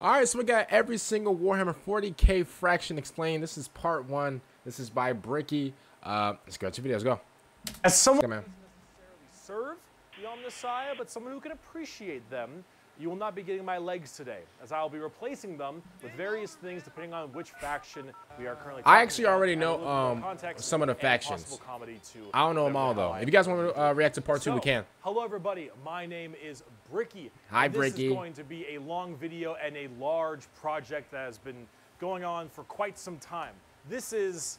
All right, so we got every single Warhammer 40k fraction explained. This is part one. This is by Bricky. Uh, let's go to videos. Go. As someone Come on. serve the Omnissiah, but someone who can appreciate them, you will not be getting my legs today, as I will be replacing them with various things depending on which faction we are currently. I actually about, already know, a little bit more um, some of the factions. I don't know them all though. If you guys want to uh, react to part two, we can. Hello, everybody. My name is Bricky. Hi, this Bricky. is going to be a long video and a large project that has been going on for quite some time. This is,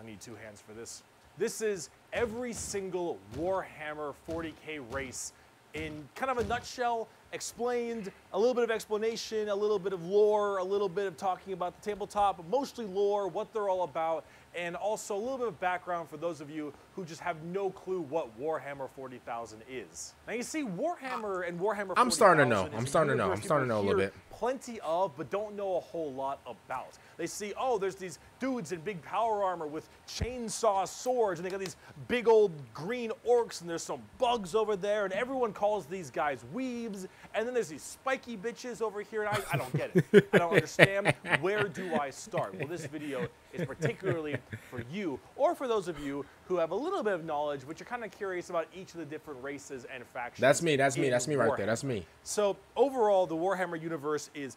I need two hands for this. This is every single Warhammer 40k race in kind of a nutshell, explained, a little bit of explanation, a little bit of lore, a little bit of talking about the tabletop, but mostly lore, what they're all about, and also a little bit of background for those of you who just have no clue what Warhammer 40,000 is. Now you see, Warhammer ah, and Warhammer 40,000 I'm starting to know. I'm starting to know. I'm starting to know a little bit. Plenty of, but don't know a whole lot about. They see, oh, there's these dudes in big power armor with chainsaw swords, and they got these big old green orcs, and there's some bugs over there, and everyone calls these guys weebs. And then there's these spiky bitches over here, and I, I don't get it. I don't understand. Where do I start? Well, this video is particularly for you, or for those of you who have a little bit of knowledge, but you're kind of curious about each of the different races and factions. That's me. That's me. That's me right Warhammer. there. That's me. So overall, the Warhammer universe is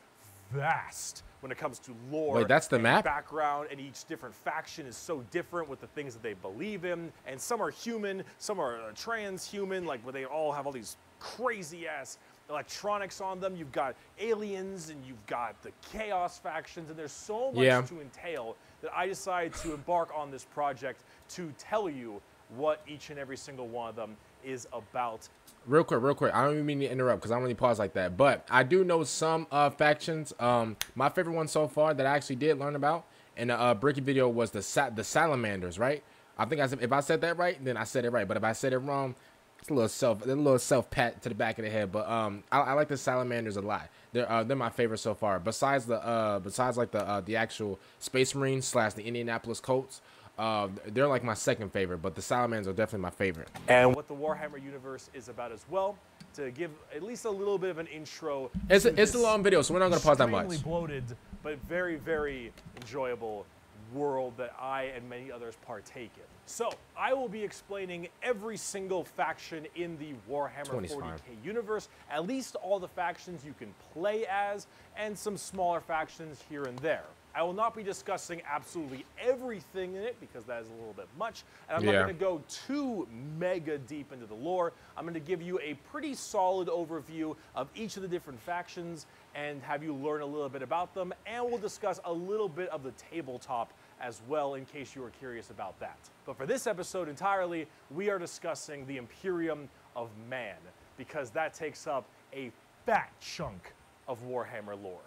vast when it comes to lore. Wait, that's the map? Background, and each different faction is so different with the things that they believe in. And some are human, some are uh, transhuman, like where they all have all these crazy ass electronics on them. You've got aliens, and you've got the chaos factions, and there's so much Yeah. to entail that I decided to embark on this project to tell you what each and every single one of them is about Real quick, real quick. I don't even mean to interrupt because I don't really pause like that. But I do know some uh, factions. Um, my favorite one so far that I actually did learn about in a uh, Bricky video was the sa- the salamanders, right? I think I said, if I said that right, then I said it right. But if I said it wrong, it's a little self a little self pat to the back of the head. But um, I, I like the salamanders a lot. They're uh, they're my favorite so far. Besides the uh, besides like the uh, the actual Space Marines slash the Indianapolis Colts. Uh, they're like my second favorite, but the salamanders are definitely my favorite. and what the Warhammer universe is about as well. To give at least a little bit of an intro. It's a, it's a long video, so we're not gonna pause that much. extremely bloated, but very very enjoyable world that I and many others partake in. So I will be explaining every single faction in the Warhammer 40k fine. universe, at least all the factions you can play as, and some smaller factions here and there. I will not be discussing absolutely everything in it because that is a little bit much, and I'm Yeah. not going to go too mega deep into the lore. I'm going to give you a pretty solid overview of each of the different factions and have you learn a little bit about them, and we'll discuss a little bit of the tabletop as well in case you were curious about that. But for this episode entirely, we are discussing the Imperium of Man because that takes up a fat chunk of Warhammer lore.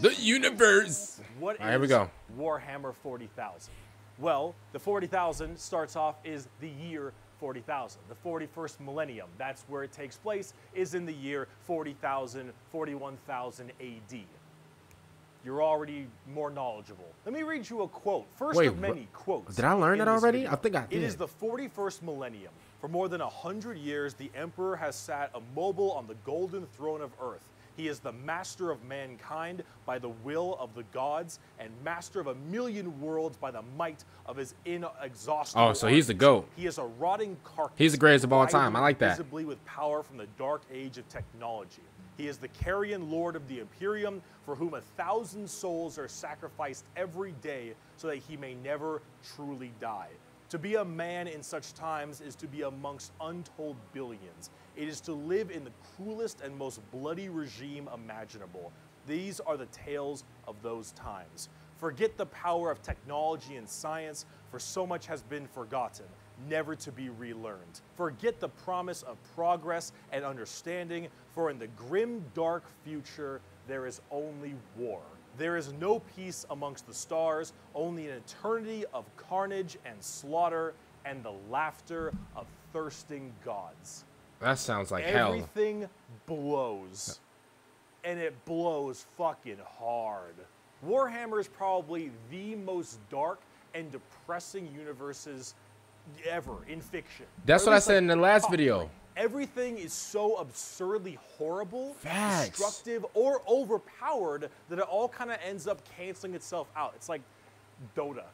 The universe. What is All right, here we go. Warhammer 40,000? Well, the 40,000 starts off is the year 40,000. The 41st millennium, that's where it takes place, is in the year 40,000, 41,000 AD. You're already more knowledgeable. Let me read you a quote. First Wait, of many quotes. did I learn that already? video. I think I did. It is the 41st millennium. For more than a hundred years, the Emperor has sat immobile on the golden throne of Earth. He is the master of mankind by the will of the gods, and master of a million worlds by the might of his inexhaustible. Oh, so he's the. GOAT. He is a rotting carcass. He's the greatest of all time. I like that. Visibly with power from the dark age of technology. He is the carrion lord of the Imperium, for whom a thousand souls are sacrificed every day so that he may never truly die. To be a man in such times is to be amongst untold billions. It is to live in the cruelest and most bloody regime imaginable. These are the tales of those times. Forget the power of technology and science, for so much has been forgotten, never to be relearned. Forget the promise of progress and understanding, for in the grim, dark future, there is only war. There is no peace amongst the stars, only an eternity of carnage and slaughter and the laughter of thirsting gods. That sounds like hell. Everything blows. And it blows fucking hard. Warhammer is probably the most dark and depressing universes ever in fiction. That's what I said like, in the last video. Everything is so absurdly horrible, Facts. destructive, or overpowered that it all kind of ends up canceling itself out. It's like Dota.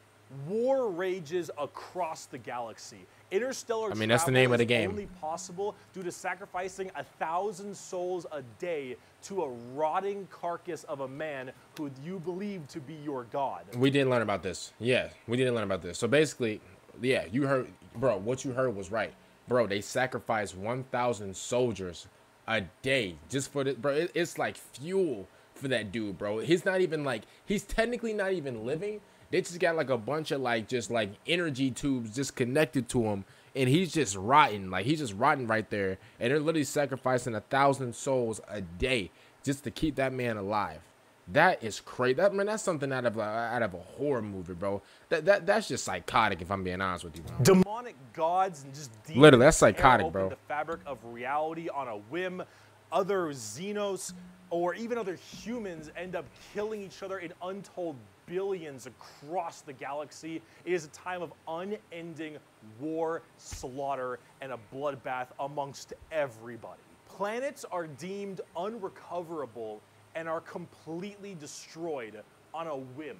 War rages across the galaxy. Interstellar I mean, that's the name of the is game. Only possible due to sacrificing a thousand souls a day to a rotting carcass of a man who you believe to be your god. We didn't learn about this. Yeah, we didn't learn about this. So basically, yeah, you heard, bro. What you heard was right, bro. They sacrifice 1,000 soldiers a day just for this, bro. It, it's like fuel for that dude, bro. He's not even like he's technically not even living. They just got like a bunch of like just like energy tubes just connected to him, and he's just rotting. Like he's just rotting right there, and they're literally sacrificing a thousand souls a day just to keep that man alive. That is crazy. That man, that's something out of a, out of a horror movie, bro. That that that's just psychotic. If I'm being honest with you, bro. demonic gods and just demons Literally, that's psychotic, bro. The fabric of reality on a whim. Other Xenos or even other humans end up killing each other in untold billions across the galaxy. It is a time of unending war, slaughter, and a bloodbath amongst everybody. Planets are deemed unrecoverable and are completely destroyed on a whim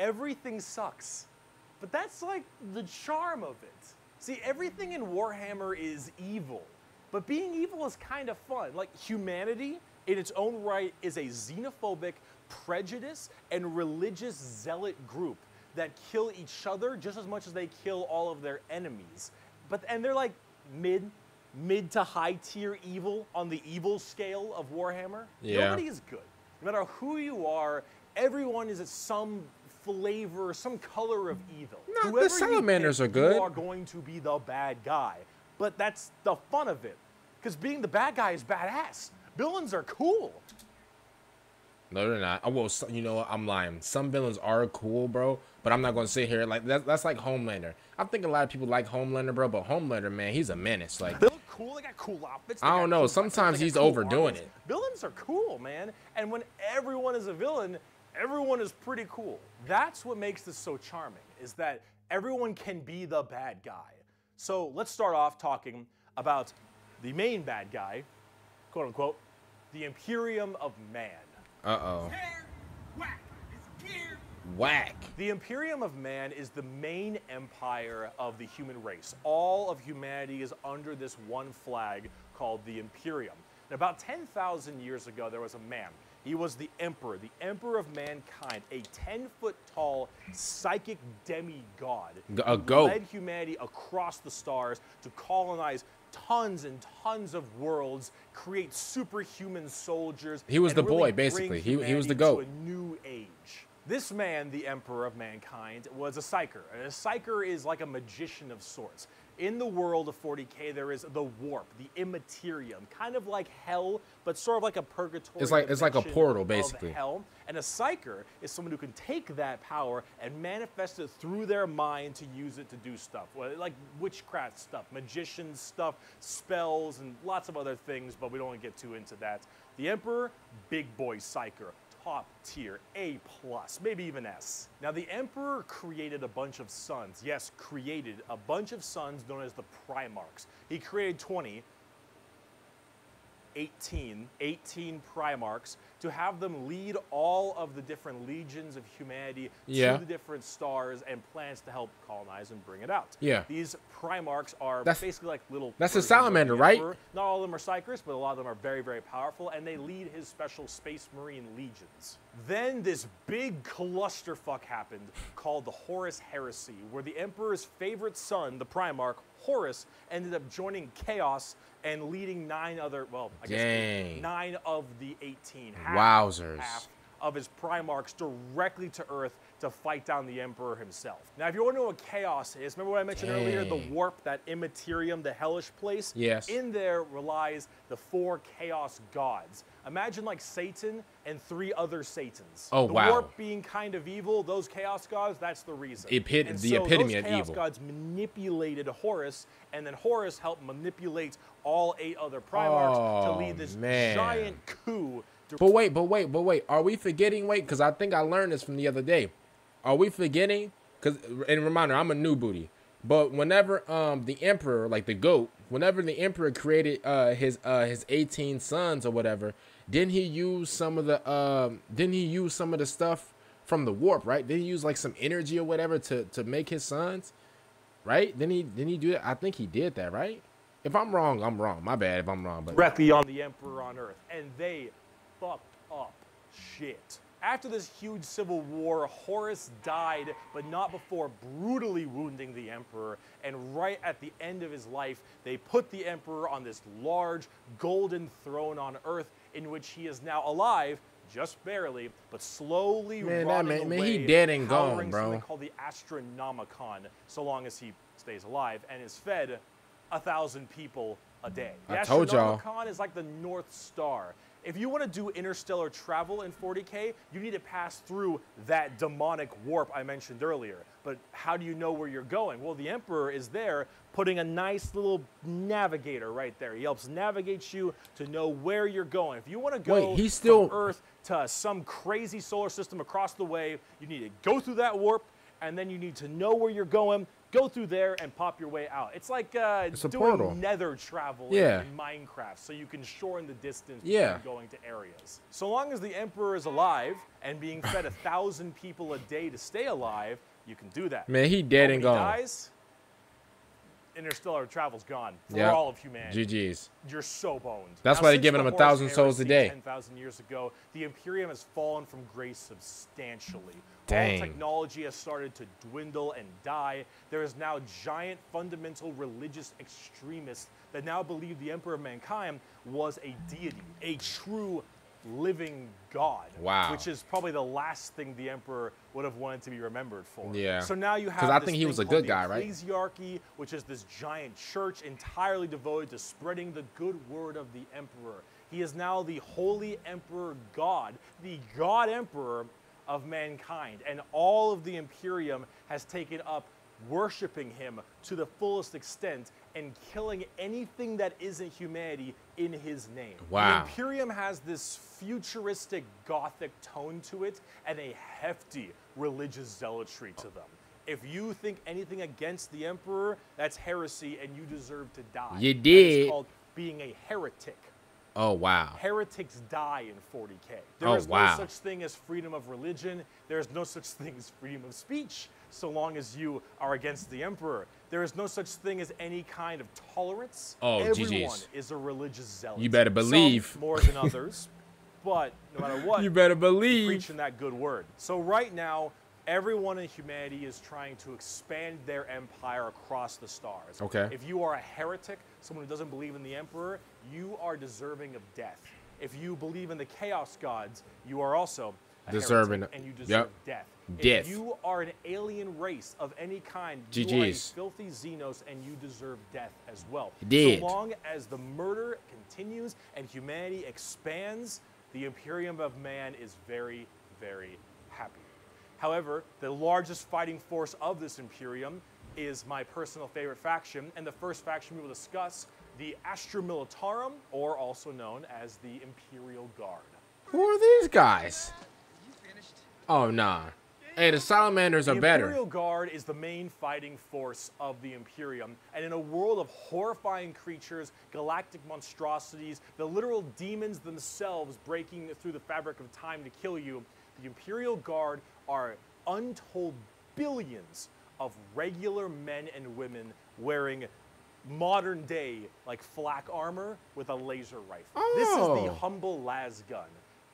everything sucks. But that's like the charm of it. See, everything in Warhammer is evil, but being evil is kind of fun. Like humanity, in its own right, is a xenophobic, prejudice, and religious zealot group that kill each other just as much as they kill all of their enemies. But and they're like mid, mid to high tier evil on the evil scale of Warhammer. Yeah. Nobody is good. No matter who you are, everyone is at some flavor, some color of evil. No, the Whoever you salamanders pick, are good. You are going to be the bad guy. But that's the fun of it. Because being the bad guy is badass. Villains are cool. No, they're not. Oh, well, so, you know what? I'm lying. Some villains are cool, bro. But I'm not gonna sit here like that, that's like Homelander. I think a lot of people like Homelander, bro. But Homelander, man, he's a menace. Like cool. They got cool outfits. they I don't know, cool sometimes he's cool overdoing armors. it. Villains are cool, man. And when everyone is a villain, everyone is pretty cool. That's what makes this so charming. Is that everyone can be the bad guy. So let's start off talking about the main bad guy, quote unquote, the Imperium of Man. uh oh, Hair, whack, it's gear. Whack. The Imperium of Man is the main empire of the human race. All of humanity is under this one flag called the Imperium. And about 10,000 years ago, there was a man. He was the emperor, the emperor of mankind, a 10 foot tall psychic demigod. A goat. led humanity across the stars to colonize tons and tons of worlds, create superhuman soldiers. He was the really boy, basically. He- he was the goat. to a new age. This man, the emperor of mankind, was a psyker. And a psyker is like a magician of sorts. In the world of 40k, there is the warp, the immaterium, kind of like hell, but sort of like a purgatory. It's like- it's like a portal, basically. hell. And a psyker is someone who can take that power and manifest it through their mind to use it to do stuff, like witchcraft stuff, magician stuff, spells, and lots of other things. But we don't want to get too into that. The emperor, big boy psyker top tier, A plus, maybe even S. Now the emperor created a bunch of sons. Yes, created a bunch of sons known as the Primarchs. He created 20, 18, 18 Primarchs to have them lead all of the different legions of humanity Yeah. to the different stars and planets to help colonize and bring it out. Yeah. These Primarchs are That's- basically like little. that's a salamander, right? Not all of them are psykers, but a lot of them are very, very powerful, and they lead his special Space Marine legions. Then this big clusterfuck happened called the Horus Heresy, where the Emperor's favorite son, the Primarch, Horus, ended up joining Chaos and leading nine other, well, I guess Dang. nine of the 18. Wowzers. half of his Primarchs directly to Earth to fight down the Emperor himself. Now, if you want to know what chaos is, remember what I mentioned earlier? The warp, that immaterium, the hellish place? Yes. In there relies the four chaos gods. Imagine like Satan and three other Satans. Oh, the wow. warp being kind of evil, those chaos gods, that's the reason. Epit- And the so epitome those of chaos gods manipulated Horus, and then Horus helped manipulate all eight other Primarchs to Oh, lead this man. giant coup. But wait, but wait, but wait. Are we forgetting? Wait, because I think I learned this from the other day. Are we forgetting? Because and reminder, I'm a new booty. But whenever um the emperor, like the goat, whenever the emperor created uh his uh his 18 sons or whatever, didn't he use some of the um didn't he use some of the stuff from the warp, right? Did he use like some energy or whatever to to make his sons? Right? Didn't he didn't he do that? I think he did that, right? If I'm wrong, I'm wrong. My bad if I'm wrong, but directly on the Emperor on Earth, and they fucked up shit. After this huge civil war, Horus died, but not before brutally wounding the Emperor. And right at the end of his life, they put the Emperor on this large golden throne on Earth, in which he is now alive, just barely, but slowly Man, rotting man- man, away, he dead and gone, bro. something called the Astronomicon, so long as he stays alive, and is fed a thousand people a day. The I told y'all. Astronomicon is like the North Star. If you want to do interstellar travel in 40K, you need to pass through that demonic warp I mentioned earlier. But how do you know where you're going? Well, the Emperor is there putting a nice little navigator right there. He helps navigate you to know where you're going. If you want to go Wait, he's still- from Earth to some crazy solar system across the way, you need to go through that warp, and then you need to know where you're going, go through there, and pop your way out. It's like uh, It's a doing portal. nether travel in- Yeah. in Minecraft, so you can shorten the distance Yeah. between going to areas. So long as the Emperor is alive and being fed a thousand people a day to stay alive, you can do that. man, he dead and gone. dies, interstellar travel's gone for Yep. all of humanity GG's. you're so boned. That's Now, why they're giving the him a thousand souls a day. 10,000 years ago, the Imperium has fallen from grace substantially. Dang. All technology has started to dwindle and die. There is now giant fundamental religious extremists that now believe the Emperor of Mankind was a deity, a true living god. Wow. Which is probably the last thing the Emperor would have wanted to be remembered for. Yeah. So now you have 'Cause I think he was a good guy, right? Ecclesiarchy, which is this giant church entirely devoted to spreading the good word of the emperor. He is now the holy emperor god, the god emperor of mankind. And all of the Imperium has taken up worshiping him to the fullest extent and killing anything that isn't humanity in his name. Wow. The Imperium has this futuristic gothic tone to it and a hefty religious zealotry to them. If you think anything against the emperor, that's heresy and you deserve to die. You did. called being a heretic. Oh wow. Heretics die in 40K. There Oh, is wow. no such thing as freedom of religion. There is no such thing as freedom of speech so long as you are against the emperor. There is no such thing as any kind of tolerance. Oh, Everyone GG's. is a religious zealot. You better believe. Some more than others, but no matter what, You better believe. preaching that good word. So right now, everyone in humanity is trying to expand their empire across the stars. Okay. If you are a heretic, someone who doesn't believe in the emperor, you are deserving of death. If you believe in the chaos gods, you are also Deserving- and you deserve yep. death. Death. If you are an alien race of any kind, you are a GG's. filthy Xenos and you deserve death as well. Did. So long as the murder continues and humanity expands, the Imperium of Man is very, very happy. However, the largest fighting force of this Imperium is my personal favorite faction, and the first faction we will discuss, the Astra Militarum, or also known as the Imperial Guard. Who are these guys? Oh nah. Hey, the salamanders are The better. The Imperial Guard is the main fighting force of the Imperium, and in a world of horrifying creatures, galactic monstrosities, the literal demons themselves breaking through the fabric of time to kill you, the Imperial Guard are untold billions of regular men and women wearing modern day like flak armor with a laser rifle. This is Oh. the humble las gun.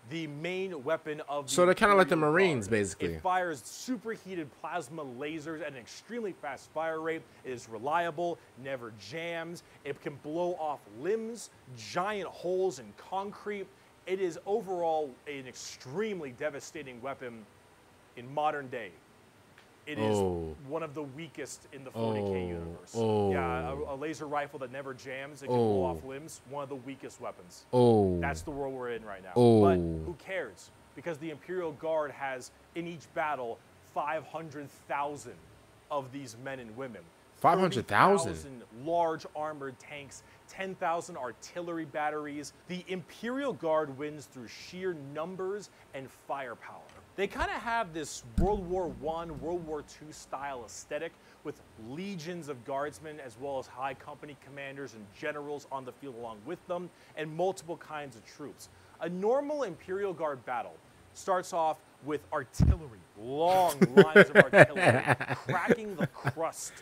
The main weapon of the So they're kinda like the Marines, Guard. basically. It fires superheated plasma lasers at an extremely fast fire rate. It is reliable, never jams. It can blow off limbs, giant holes in concrete. It is overall an extremely devastating weapon in modern day. It is Oh. one of the weakest in the 40k Oh. universe. Oh. Yeah, a, a laser rifle that never jams, it can blow Oh. off limbs, one of the weakest weapons. Oh. That's the world we're in right now. Oh. But who cares? Because the Imperial Guard has in each battle 500,000 of these men and women. 500,000? large armored tanks, 10,000 artillery batteries. The Imperial Guard wins through sheer numbers and firepower. They kind of have this World War One, World War II style aesthetic with legions of guardsmen as well as high company commanders and generals on the field along with them, and multiple kinds of troops. A normal Imperial Guard battle starts off with artillery, long lines of artillery, cracking the crust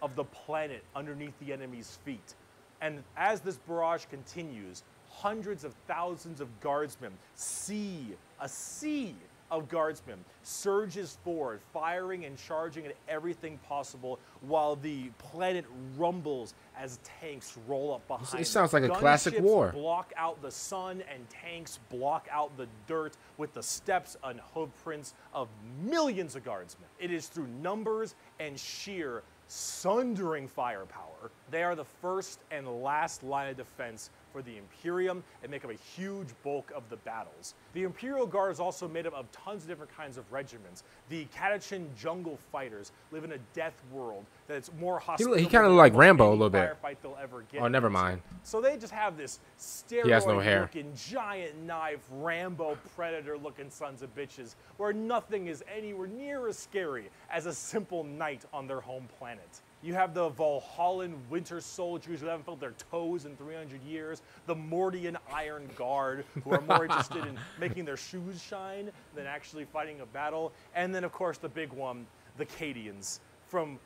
of the planet underneath the enemy's feet. And as this barrage continues, hundreds of thousands of guardsmen see a sea of guardsmen surges forward, firing and charging at everything possible while the planet rumbles as tanks roll up behind. It sounds like a Gunships classic war. Block out the sun and tanks block out the dirt with the steps and hoof prints of millions of guardsmen. It is through numbers and sheer sundering firepower. They are the first and last line of defense for the Imperium and make up a huge bulk of the battles. The Imperial Guard is also made up of tons of different kinds of regiments. The Catachan jungle fighters live in a death world that's more hostile. He kinda look like Rambo a little bit. They'll ever get Oh, never mind. So they just have this He has no steroid-looking, giant knife, Rambo predator-looking sons of bitches, where nothing is anywhere near as scary as a simple night on their home planet. You have the Valhallan Winter Soldiers who haven't felt their toes in 300 years, the Mordian Iron Guard who are more interested in making their shoes shine than actually fighting a battle, and then of course the big one, the Cadians from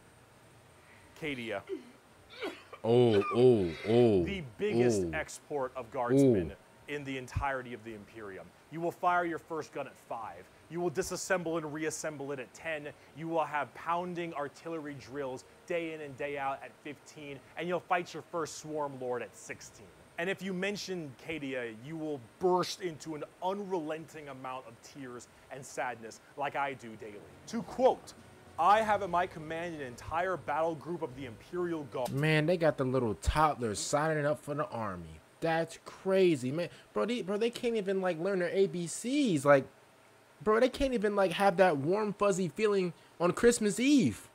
Cadia Oh, oh, oh. the biggest oh. export of guardsmen Ooh. in the entirety of the Imperium. You will fire your first gun at 5. You will disassemble and reassemble it at 10. You will have pounding artillery drills day in and day out at 15. And you'll fight your first Swarm Lord at 16. And if you mention Cadia, you will burst into an unrelenting amount of tears and sadness like I do daily. To quote, I have at my command an entire battle group of the Imperial Guard. Man, they got the little toddlers signing up for the army. That's crazy, man. Bro, they, bro, they can't even like learn their ABCs. Like, bro, they can't even like have that warm fuzzy feeling on Christmas Eve.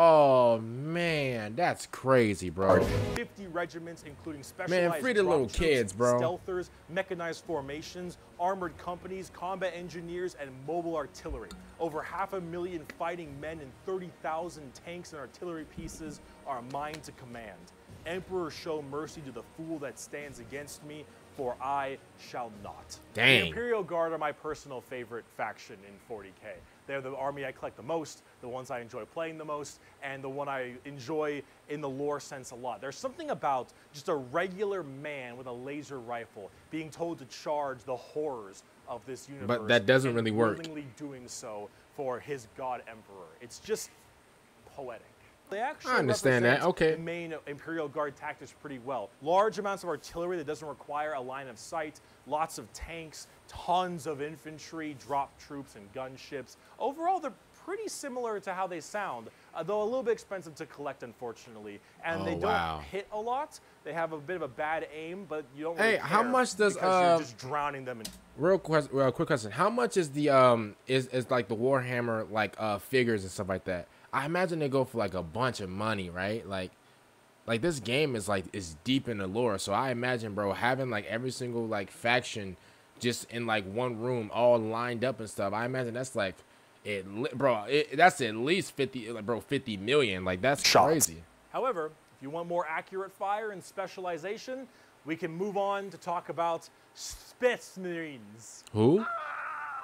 Oh man, that's crazy, bro. 50 regiments, including specialized free the little troops, kids, bro. stealthers, mechanized formations, armored companies, combat engineers, and mobile artillery. Over half a million fighting men and 30,000 tanks and artillery pieces are mine to command. Emperor, show mercy to the fool that stands against me, for I shall not. Dang. The Imperial Guard are my personal favorite faction in 40k. They're the army I collect the most, the ones I enjoy playing the most, and the one I enjoy in the lore sense a lot. There's something about just a regular man with a laser rifle being told to charge the horrors of this universe. But that doesn't and really work. Willingly doing so for his god emperor. It's just poetic. They actually I understand that, okay. the main Imperial Guard tactics pretty well. Large amounts of artillery that doesn't require a line of sight, lots of tanks, tons of infantry, drop troops, and gunships. Overall, they're pretty similar to how they sound, uh, though a little bit expensive to collect, unfortunately. And they Oh, don't wow. hit a lot. They have a bit of a bad aim, but you don't really Hey, how much does, uh, you're just drowning them in Real quick, real quick question: How much is the um is is like the Warhammer like uh figures and stuff like that? I imagine they go for like a bunch of money, right? Like, like this game is like is deep in the lore, so I imagine, bro, having like every single like faction just in like one room, all lined up and stuff. I imagine that's like it, bro. It, that's at least fifty, like, bro, fifty million. Like that's Shots. crazy. However, if you want more accurate fire and specialization, we can move on to talk about Space Marines. Who?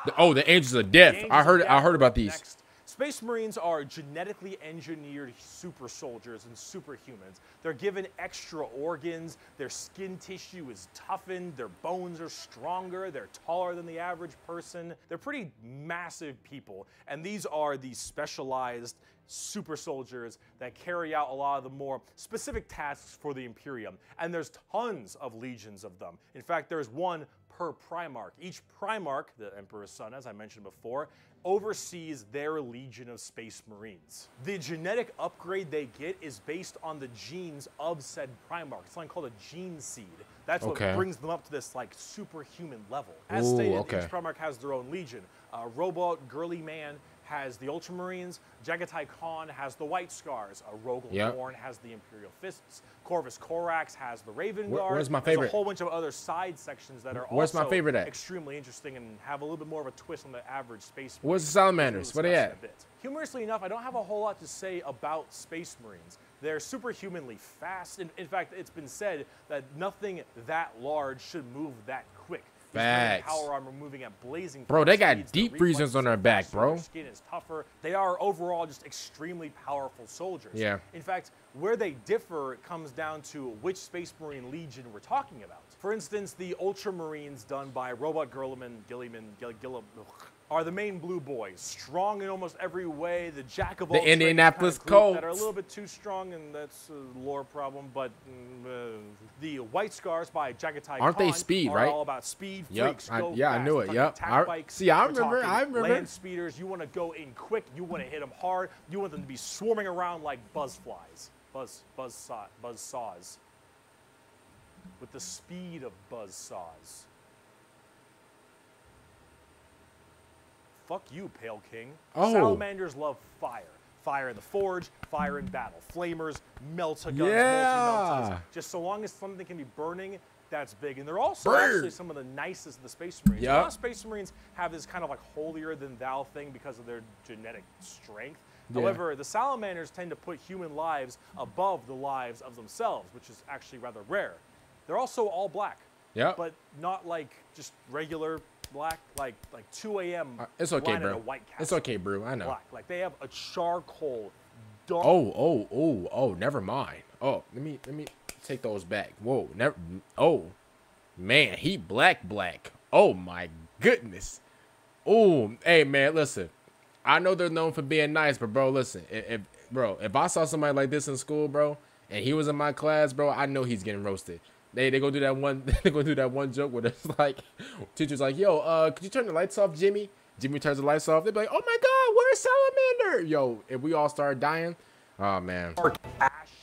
The- oh, the Angels of Death. Angels I heard. Death I heard about these. next. Space Marines are genetically engineered super soldiers and superhumans. They're given extra organs, their skin tissue is toughened, their bones are stronger, they're taller than the average person. They're pretty massive people, and these are the specialized super soldiers that carry out a lot of the more specific tasks for the Imperium. And there's tons of legions of them. In fact, there's one per Primarch. Each Primarch, the Emperor's son, as I mentioned before, oversees their legion of space marines. The genetic upgrade they get is based on the genes of said Primarch. It's something called a gene seed. That's what brings them up to this like superhuman level. As Ooh, stated, okay. each Primarch has their own legion. Uh, robot, girly man, has the Ultramarines. Jaghatai Khan has the White Scars. Uh, Rogal Yep. Dorn has the Imperial Fists. Corvus Corax has the Raven Where- Guard. where's my There's favorite? a whole bunch of other side sections that are Where's my also favorite at? extremely interesting and have a little bit more of a twist on the average space. Marine. Where's the salamanders? We'll Where they at? Humorously enough, I don't have a whole lot to say about Space Marines. They're superhumanly fast. In, in fact, it's been said that nothing that large should move that quick. Facts. Power armor moving at blazing. Bro, they got speeds, deep freezers on their back, bro. Their skin is tougher. They are overall just extremely powerful soldiers. Yeah. In fact, where they differ comes down to which Space Marine Legion we're talking about. For instance, the Ultramarines done by Robot Guilliman, Guilliman, Gill, Gillim, ugh, are the main blue boys, strong in almost every way. The jack of all The Indianapolis kind of group that are a little bit too strong, and that's a lore problem. But mm, uh, the White Scars by Jaghatai Aren't they Khan speed, are right? all about speed, Yep, freaks, I- yeah, I knew it, talking yep. I- bikes. see, I remember, I remember. Land speeders. You want to go in quick. You want to hit them hard. You want them to be swarming around like buzz flies, buzz buzz saw, buzz saws, with the speed of buzz saws. Fuck you, Pale King. Oh. Salamanders love fire. Fire in the forge, fire in battle. Flamers, melta guns, Yeah. multi Just so long as something can be burning, that's big. And they're also Burn. actually some of the nicest of the Space Marines. A lot of Space Marines have this kind of like holier than thou thing because of their genetic strength. Yeah. However, the salamanders tend to put human lives above the lives of themselves, which is actually rather rare. They're also all black. Yep. But not like just regular black, like like 2 a.m. Uh, It's okay, bro. White It's okay, bro. I know. black. Like they have a charcoal dark. Oh, oh, oh, oh, never mind. Oh, let me let me take those back. Whoa, never oh man, he black black. Oh my goodness. Oh, hey man, listen. I know they're known for being nice, but bro, listen, if, if bro, if I saw somebody like this in school, bro, and he was in my class, bro, I know he's getting roasted. They they gonna do that one they gonna do that one joke where it's like teacher's like, yo, uh, could you turn the lights off, Jimmy? Jimmy turns the lights off. They'd be like, oh my god, where's Salamander? Yo, if we all start dying, oh man.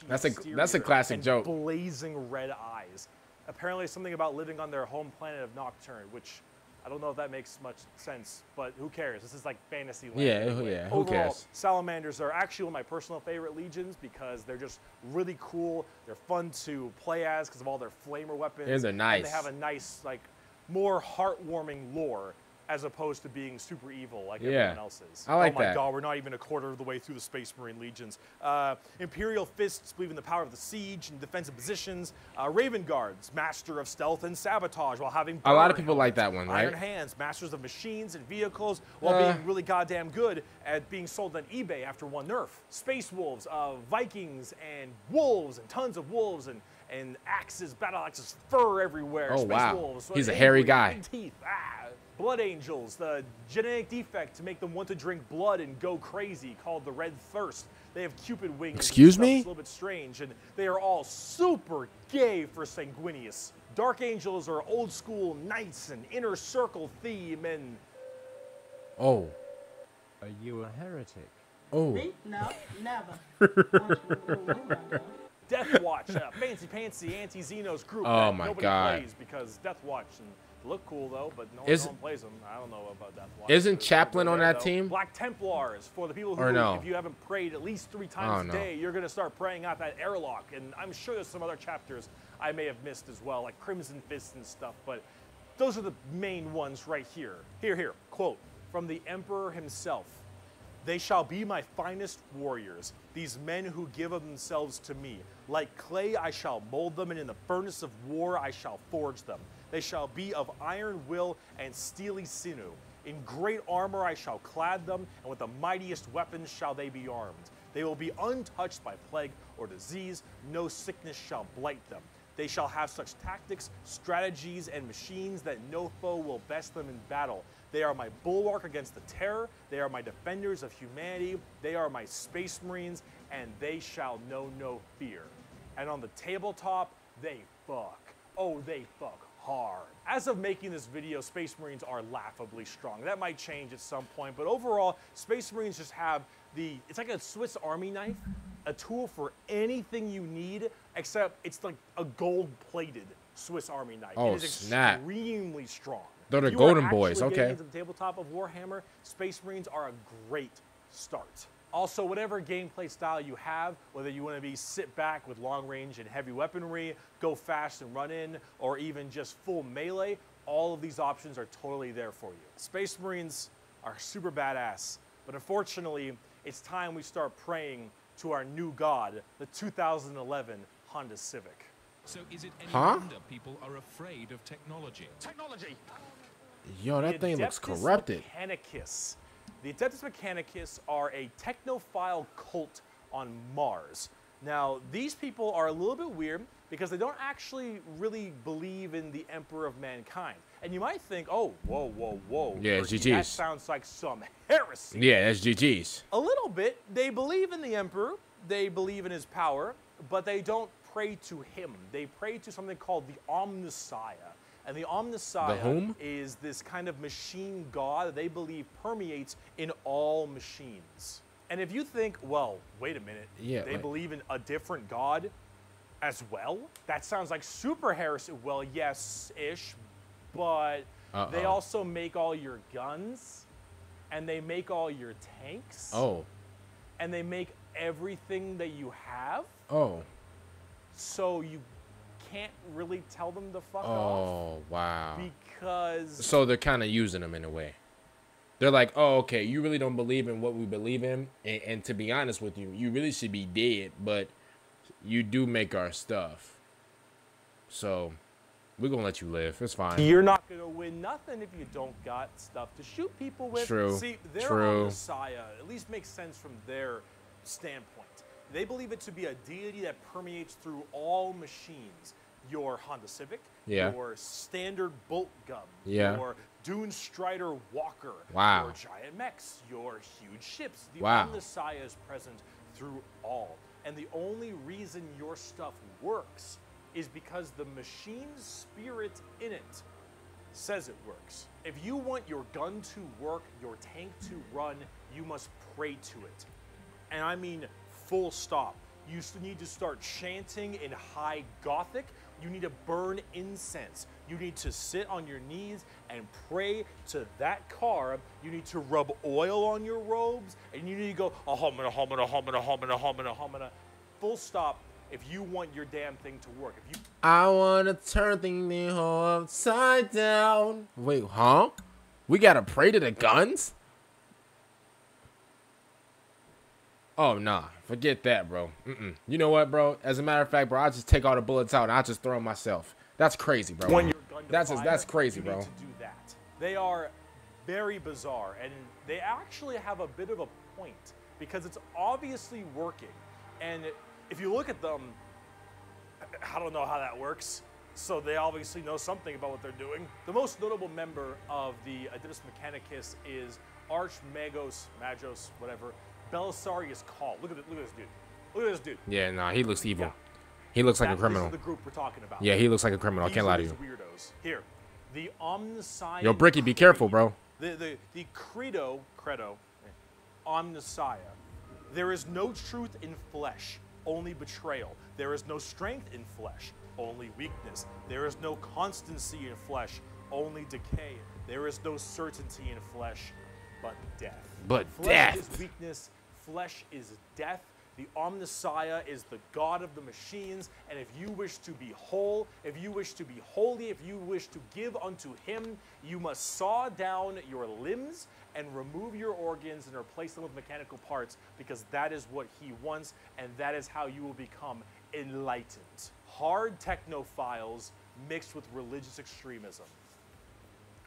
That's a- that's a classic joke. Blazing red eyes. Apparently, something about living on their home planet of Nocturne, which I don't know if that makes much sense, but who cares? This is like fantasy land. Yeah, anyway. yeah, who Overall, cares? Salamanders are actually one of my personal favorite legions because they're just really cool. They're fun to play as because of all their flamer weapons. And they're And nice. they have a nice, like, more heartwarming lore as opposed to being super evil like Yeah. everyone else is. I like oh my that. god, we're not even a quarter of the way through the Space Marine legions. Uh, Imperial Fists believe in the power of the siege and defensive positions. Uh, Raven Guards, master of stealth and sabotage while having A lot of people like that one, right? Iron Hands, masters of machines and vehicles while Uh. being really goddamn good at being sold on eBay after one nerf. Space Wolves, uh, Vikings and wolves and tons of wolves and and axes, battle axes, fur everywhere. Oh, Space wow. Wolves, He's a hairy guy. Teeth. Ah, blood angels, the genetic defect to make them want to drink blood and go crazy, called the red thirst. They have cupid wings. Excuse me? It's a little bit strange, and they are all super gay for Sanguinius. Dark angels are old school knights and inner circle theme, and Oh, Are you a heretic? oh. Me? No, never. Death Watch, uh, fancy pantsy anti Xenos group. Oh that my nobody God. plays because Death Watch and they look cool though, but no, is, one plays them. I don't know about Death Watch. Isn't Chaplin on that though. team? Black Templars for the people who, Or no? if you haven't prayed at least three times oh, no. a day, you're gonna start praying out that airlock. And I'm sure there's some other chapters I may have missed as well, like Crimson Fist and stuff. But those are the main ones right here. Here, here, quote from the Emperor himself. They shall be my finest warriors, these men who give of themselves to me. Like clay, I shall mold them, and in the furnace of war, I shall forge them. They shall be of iron will and steely sinew. In great armor, I shall clad them, and with the mightiest weapons shall they be armed. They will be untouched by plague or disease, no sickness shall blight them. They shall have such tactics, strategies, and machines that no foe will best them in battle. They are my bulwark against the terror. They are my defenders of humanity. They are my space marines, and they shall know no fear. And on the tabletop, they fuck. Oh, they fuck hard. As of making this video, Space Marines are laughably strong. That might change at some point, but overall, Space Marines just have the, it's like a Swiss Army knife, a tool for anything you need, except it's like a gold plated Swiss Army knife. Oh, it is snap. extremely strong. They're the If you are Golden Boys, okay. The tabletop of Warhammer, Space Marines are a great start. Also, whatever gameplay style you have, whether you want to be sit back with long range and heavy weaponry, go fast and run in, or even just full melee, all of these options are totally there for you. Space Marines are super badass, but unfortunately, it's time we start praying to our new god, the 2011 Honda Civic. So is it any Huh? wonder people are afraid of technology? Technology! Yo, that The thing looks corrupted. Mechanicus. The Adeptus Mechanicus are a technophile cult on Mars. Now, these people are a little bit weird because they don't actually really believe in the Emperor of Mankind. And you might think, oh, whoa, whoa, whoa. Yeah, Ricky, GGs. That sounds like some heresy. Yeah, that's GG's. A little bit. They believe in the emperor, they believe in his power, but they don't pray to him. They pray to something called the Omnissiah. And the Omnissiah is this kind of machine god that they believe permeates in all machines. And if you think, well, wait a minute, Yeah, they like- believe in a different god as well? That sounds like super heresy. Well, yes ish, but they Uh-oh. also make all your guns and they make all your tanks Oh, and they make everything that you have oh, so you can't really tell them to fuck oh, off oh, wow. because So they're kind of using them in a way. They're like, oh, okay, you really don't believe in what we believe in, and, and to be honest with you, you really should be dead, but you do make our stuff. So we're gonna let you live. It's fine. you're not going to win nothing if you don't got stuff to shoot people with. True, See, their true. Messiah at least makes sense from their standpoint. They believe it to be a deity that permeates through all machines. Your Honda Civic, Yeah. your standard bolt gun, Yeah. your Dune Strider Walker, Wow. your giant mechs, your huge ships. The Wow. Messiah is present through all. And the only reason your stuff works is because the machine's spirit in it says it works. If you want your gun to work, your tank to run, you must pray to it. And I mean full stop. You need to start chanting in high Gothic. You need to burn incense. You need to sit on your knees and pray to that car. You need to rub oil on your robes, and you need to go a homina, homina, homina, homina, homina, homina. Full stop. If you want your damn thing to work, if you I wanna turn things upside down. Wait, huh? We gotta pray to the guns? Oh nah, forget that, bro. Mm-mm. You know what, bro? As a matter of fact, bro, I just take all the bullets out and I just throw them myself. That's crazy, bro. want your gun to that's fire, that's crazy, bro. That. They are very bizarre, and they actually have a bit of a point because it's obviously working. And if you look at them, I don't know how that works. So they obviously know something about what they're doing. The most notable member of the Adeptus Mechanicus is Archmagos, Magos, whatever, Belisarius Cawl. Look at this, look at this dude. Look at this dude. Yeah, nah, he looks evil. Yeah. He looks like That- a criminal. The group we're talking about. Yeah, he looks like a criminal. I can't lie to you. Weirdos. Here, the Omnissiah. Yo, Bricky, be careful, bro. The the the credo, credo, Omnissiah. There is no truth in flesh, only betrayal. There is no strength in flesh, only weakness. There is no constancy in flesh, only decay. There is no certainty in flesh, but death. But flesh death. is weakness. Flesh is death. The Omnissiah is the God of the machines, and if you wish to be whole, if you wish to be holy, if you wish to give unto him, you must saw down your limbs and remove your organs and replace them with mechanical parts, because that is what he wants, and that is how you will become enlightened. Hard technophiles mixed with religious extremism.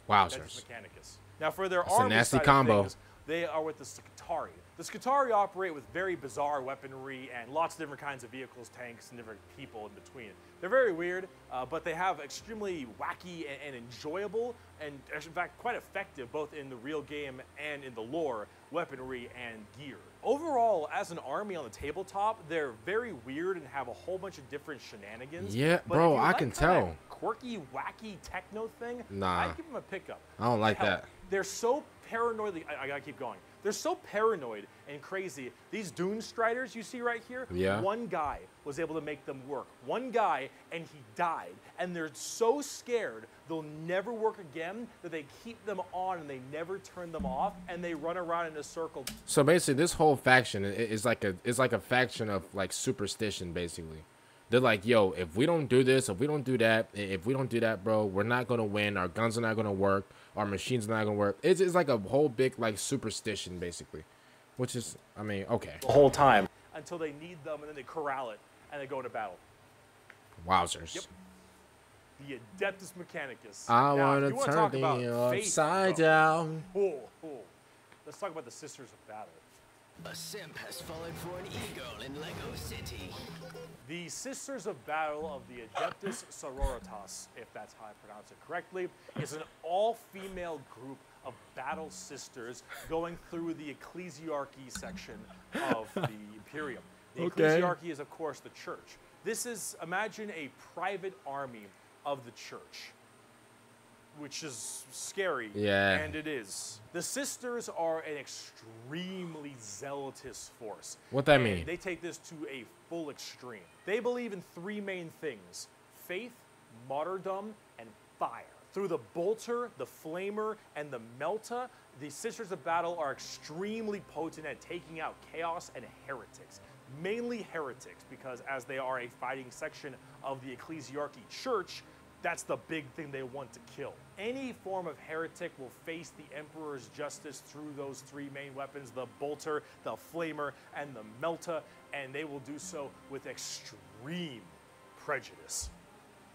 Wowzers. Mechanicus. Now, for their That's a nasty combo. things, they are with the Skitarii. The Skitarii operate with very bizarre weaponry and lots of different kinds of vehicles, tanks, and different people in between. They're very weird, uh, but they have extremely wacky and, and enjoyable, and in fact quite effective both in the real game and in the lore, weaponry and gear. Overall, as an army on the tabletop, they're very weird and have a whole bunch of different shenanigans. Yeah, but bro, I like can tell. Quirky, wacky techno thing. Nah. I'd give them a pickup. I don't like Hell, that. They're so paranoid. I, I, gotta keep going. They're so paranoid and crazy. These Dune Striders you see right here, yeah. one guy was able to make them work. One guy, and he died. And they're so scared they'll never work again that they keep them on and they never turn them off, and they run around in a circle. So basically, this whole faction is like a is like a faction of like superstition, basically they're like, yo, if we don't do this, if we don't do that, if we don't do that, bro, we're not gonna win. Our guns are not gonna work. Our machines are not gonna work. It's, it's like a whole big like superstition basically, which is, I mean, okay. The whole time until they need them, and then they corral it and they go into battle. Wowzers. Yep. The Adeptus Mechanicus. I now, wanna turn the upside down. Let's talk about the Sisters of Battle. A simp has fallen for an e-girl in Lego City. The Sisters of Battle of the Adeptus Sororitas, if that's how I pronounce it correctly, is an all-female group of battle sisters going through the ecclesiarchy section of the Imperium. The okay. ecclesiarchy is, of course, the church. This is, imagine a private army of the church which is scary. Yeah. And it is. The sisters are an extremely zealous force. What that mean? They take this to a full extreme. They believe in three main things: faith, martyrdom, and fire. Through the bolter, the flamer, and the melta, the Sisters of Battle are extremely potent at taking out chaos and heretics. Mainly heretics, because as they are a fighting section of the ecclesiarchy church, that's the big thing they want to kill any form of heretic will face the Emperor's justice through those three main weapons the bolter, the flamer, and the melta, and they will do so with extreme prejudice.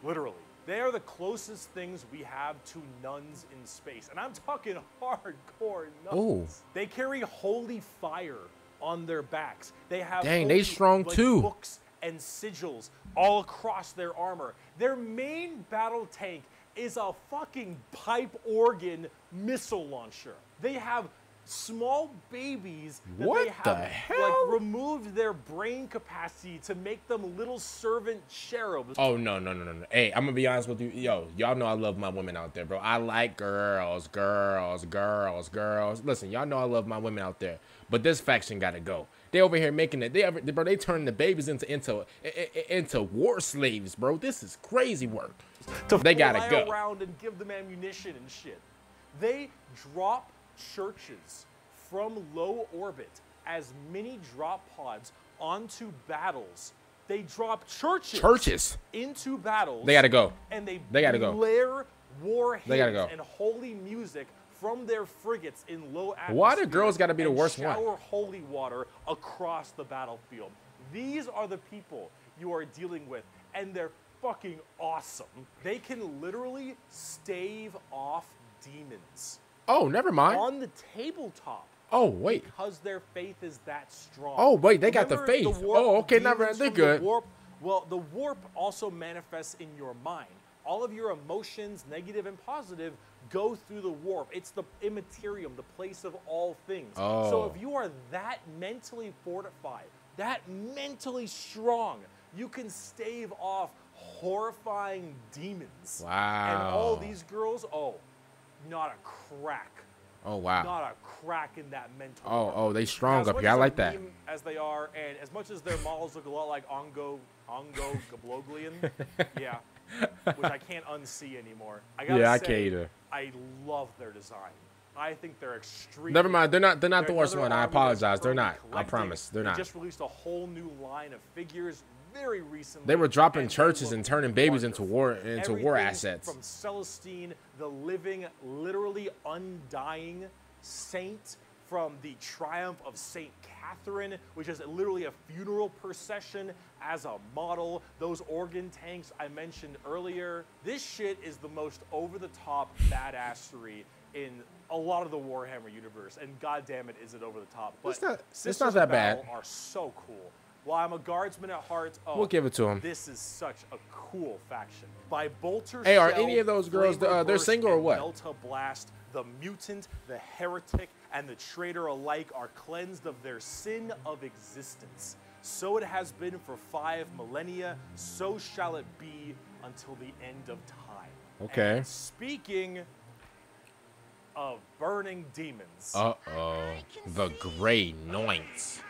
Literally. They are the closest things we have to nuns in space. And I'm talking hardcore nuns. Ooh. They carry holy fire on their backs. They have Dang, holy, they strong like, too. books and sigils all across their armor. Their main battle tank is a fucking pipe organ missile launcher. They have small babies that what they have the like removed their brain capacity to make them little servant cherubs. Oh no no no no no! Hey, I'm gonna be honest with you, yo, y'all know I love my women out there, bro. I like girls, girls, girls, girls. Listen, y'all know I love my women out there, but this faction gotta go. They over here making it. They ever, bro, they turning the babies into into into war slaves, bro. This is crazy work. they gotta go around and give them ammunition and shit. They drop churches from low orbit as mini drop pods onto battles. They drop churches, churches into battles. They gotta go. And they they gotta go. Layer warheads they gotta go. and holy music from their frigates in low atmosphere. Why do girls got to be the worst shower one? Shower holy water across the battlefield. These are the people you are dealing with, and they're fucking awesome. They can literally stave off demons. Oh, never mind. On the tabletop. Oh wait. Because their faith is that strong. Oh wait, they Remember got the faith. The oh okay, never mind. they're good. The warp? Well, the warp also manifests in your mind. All of your emotions, negative and positive, go through the warp. It's the immaterium, the place of all things. Oh. So if you are that mentally fortified, that mentally strong, you can stave off horrifying demons. Wow. And all these girls, oh, not a crack. Oh wow. Not a crack in that mental. Oh, oh, they strong up here. I like that. As they are, and as much as their models look a lot like Ongo Ongo Gablogian, yeah which I can't unsee anymore. I gotta yeah, I can't either. I love their design. I think they're extremely. Never mind, they're not. They're not they're, the worst one. I apologize. They're not. Collecting. I promise, they're not. They just released a whole new line of figures very recently. They were dropping and churches and turning babies wonderful. into war into Everything war assets. From Celestine, the living, literally undying saint, from the triumph of Saint Katherine, which is literally a funeral procession as a model, those organ tanks I mentioned earlier. This shit is the most over-the-top badassery in a lot of the Warhammer universe, and goddamn it, is it over the top. But it's not, it's not that bad. Are so cool. While I'm a guardsman at heart, oh, we'll give it to him. This is such a cool faction. By Bolter. Hey, are Shell, any of those girls? Uh, they're single or what? melta Blast, the mutant, the heretic, and the traitor alike are cleansed of their sin of existence. So it has been for five millennia, so shall it be until the end of time. Okay. And speaking of burning demons. Uh oh. The Grey Knights.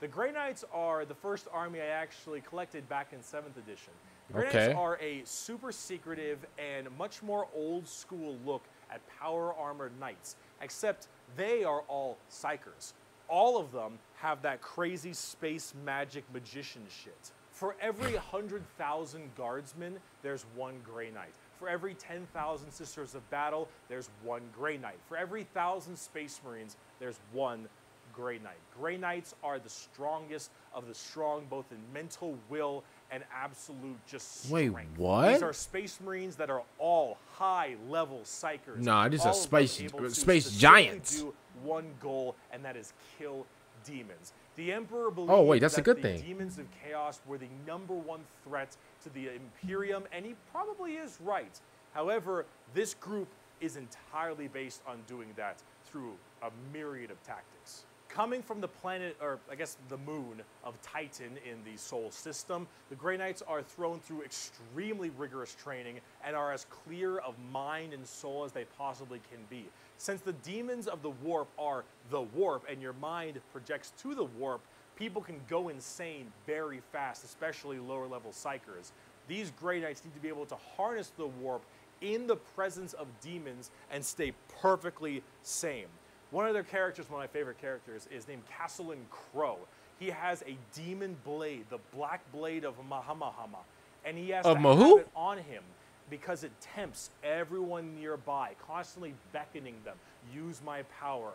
The Grey Knights are the first army I actually collected back in 7th edition. The Grey okay. Knights are a super secretive and much more old school look at power armored knights except they are all psykers. All of them have that crazy space magic magician shit. For every 100,000 guardsmen, there's one Grey Knight. For every 10,000 Sisters of Battle, there's one Grey Knight. For every 1,000 Space Marines, there's one Grey Knight. Grey Knights are the strongest of the strong, both in mental will and absolute just Wait, what? These are Space Marines that are all high-level psykers. Nah, these are all of them space- space giants. Do one goal, and that is kill demons. The Emperor believes Oh, wait, that's a that good the thing. demons of chaos were the number one threat to the Imperium, and he probably is right. However, this group is entirely based on doing that through a myriad of tactics. Coming from the planet, or I guess the moon of Titan in the Sol system, the Grey Knights are thrown through extremely rigorous training and are as clear of mind and soul as they possibly can be. Since the demons of the warp are the warp and your mind projects to the warp, people can go insane very fast, especially lower level psykers. These Grey Knights need to be able to harness the warp in the presence of demons and stay perfectly sane. One of their characters, one of my favorite characters, is named Castellan Crowe. He has a demon blade, the black blade of Mahamahama, and he has Of to Mahu? have it on him because it tempts everyone nearby, constantly beckoning them. Use my power,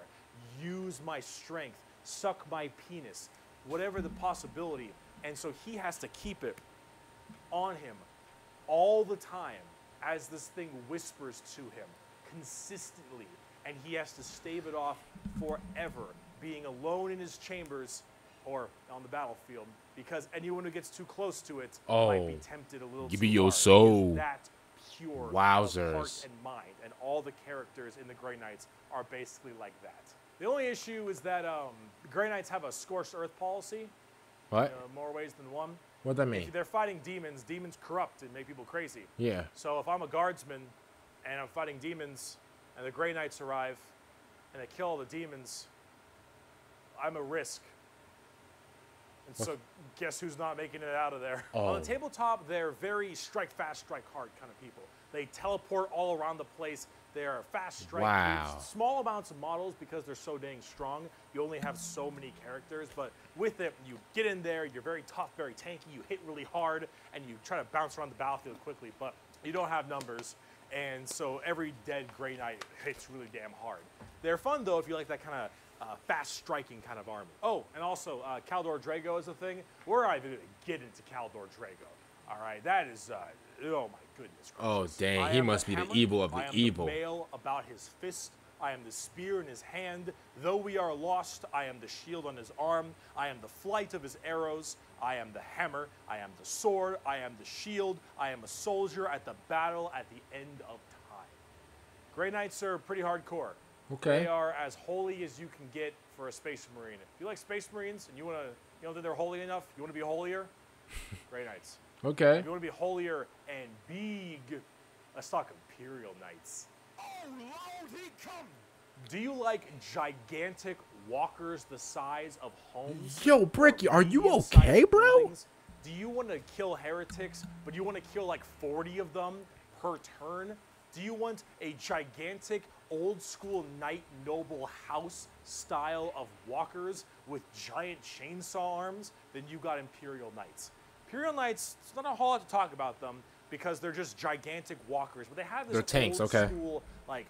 use my strength, suck my penis, whatever the possibility. And so he has to keep it on him all the time as this thing whispers to him consistently. And he has to stave it off forever, being alone in his chambers or on the battlefield, because anyone who gets too close to it might be Oh. tempted a little Give me your hard. It is soul. That pure Wowzers. heart and mind, and all the characters in the Grey Knights are basically like that. The only issue is that um, the Grey Knights have a scorched earth policy, What? uh, more ways than one. What that If mean? they're fighting demons, demons corrupt and make people crazy. Yeah. So if I'm a guardsman and I'm fighting demons and the Grey Knights arrive and they kill all the demons, I'm a risk. And so guess who's not making it out of there? Oh. On Oh. the tabletop, they're very strike fast, strike hard kind of people. They teleport all around the place. They are fast strike Wow. Small amounts of models because they're so dang strong. You only have so many characters, but with it, you get in there. You're very tough, very tanky. You hit really hard, and you try to bounce around the battlefield quickly. But you don't have numbers, and so every dead Grey Knight hits really damn hard. They're fun though if you like that kind of uh, fast striking kind of army. Oh, and also uh, Kaldor Draigo is a thing. We're not even gonna get into Kaldor Draigo. All right, that is. Uh, oh my goodness. Oh, dang, I he must be the evil of the I am evil. The mail about his fist. I am the spear in his hand. Though we are lost, I am the shield on his arm. I am the flight of his arrows. I am the hammer. I am the sword. I am the shield. I am a soldier at the battle at the end of time. Grey Knights are pretty hardcore. Okay. They are as holy as you can get for a Space Marine. If you like Space Marines and you want to, you know, that they're holy enough, you want to be holier, Grey Knights. Okay. If you want to be holier and big, let's talk Imperial Knights. Oh, Lord, he come! Do you like gigantic walkers the size of homes? Yo, Bricky, are you okay, bro? buildings? Do you want to kill heretics, but you want to kill like 40 of them per turn? Do you want a gigantic old school knight noble house style of walkers with giant chainsaw arms? Then you got Imperial Knights. Imperial Knights, it's not a whole lot to talk about them because they're just gigantic walkers, but they have this They're tanks, old okay. school like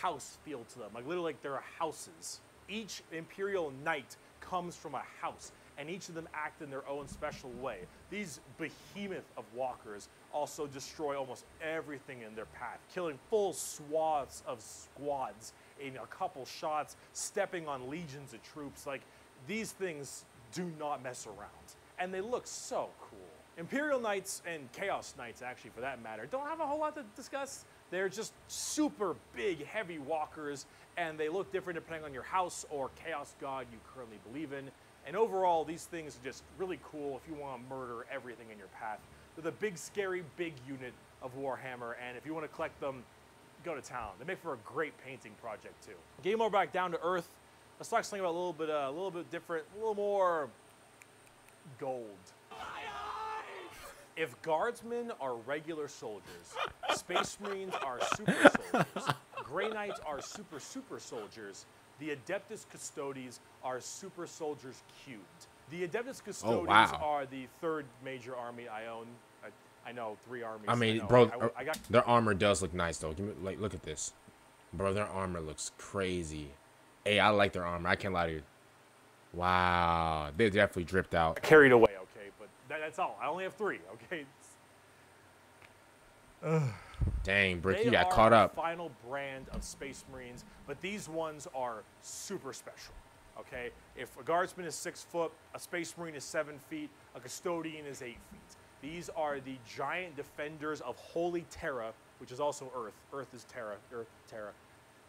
house feel to them. Like literally like they're houses. Each Imperial Knight comes from a house, and each of them act in their own special way. These behemoth of walkers also destroy almost everything in their path, killing full swaths of squads in a couple shots, stepping on legions of troops. Like these things do not mess around. And they look so cool. Imperial Knights and Chaos Knights, actually, for that matter, don't have a whole lot to discuss. They're just super big, heavy walkers, and they look different depending on your house or chaos god you currently believe in. And overall, these things are just really cool if you want to murder everything in your path. They're the big, scary, big unit of Warhammer, and if you want to collect them, go to town. They make for a great painting project too. Getting more back down to earth. Let's talk something about a little bit, uh, a little bit different, a little more gold. If guardsmen are regular soldiers, space marines are super soldiers, Grey Knights are super super soldiers, the Adeptus Custodes are super soldiers cubed. The Adeptus oh, Custodes Oh, wow. are the third major army I own. I, I know three armies. I mean, know. bro, I, I uh, got their armor does look nice though. Give me, like, look at this, bro. Their armor looks crazy. Hey, I like their armor. I can't lie to you. Wow, they definitely dripped out. carried away, okay? But that, that's all. I only have three, okay? Dang, Brick, They you got caught the up. Final brand of Space Marines, but these ones are super special. Okay, if a guardsman is six foot, a Space Marine is seven feet, a custodian is eight feet. These are the giant defenders of Holy Terra, which is also Earth. Earth is Terra. Earth Terra.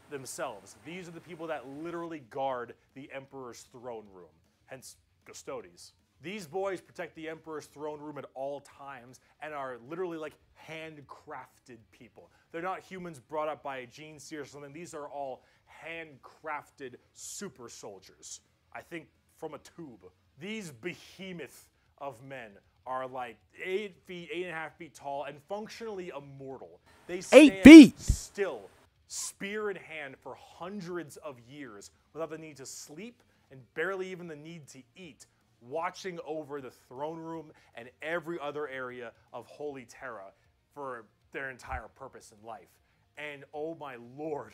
Themselves. These are the people that literally guard the Emperor's throne room. Hence, Custodes. These boys protect the Emperor's throne room at all times and are literally like handcrafted people. They're not humans brought up by a gene-seed or something. These are all handcrafted super soldiers. I think from a tube. These behemoth of men are like eight feet, eight and a half feet tall, and functionally immortal. They stand feet? still, spear in hand, for hundreds of years without the need to sleep and barely even the need to eat, watching over the throne room and every other area of Holy Terra for their entire purpose in life. And oh my lord,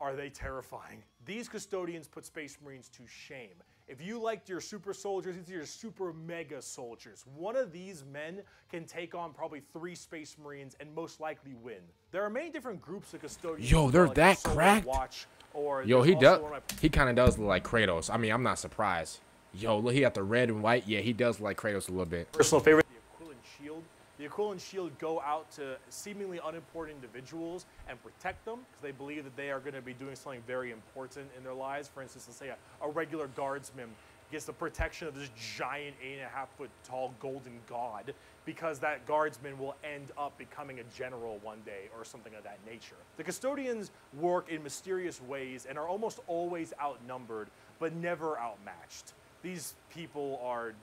are they terrifying. These custodians put Space Marines to shame. If you liked your super soldiers, these are your super mega soldiers. One of these men can take on probably three Space Marines and most likely win. There are many different groups of custodians. Yo, they're like that cracked? Watch, or Yo, he does. one of my- He kind of does look like Kratos. I mean, I'm not surprised. Yo, look, he got the red and white. Yeah, he does like Kratos a little bit. personal favorite, the Aquilan Shield. The Aquilan Shield go out to seemingly unimportant individuals and protect them because they believe that they are going to be doing something very important in their lives. For instance, let's say a, a regular guardsman gets the protection of this giant eight and a half foot tall golden god because that guardsman will end up becoming a general one day or something of that nature. The custodians work in mysterious ways and are almost always outnumbered but never outmatched. These people are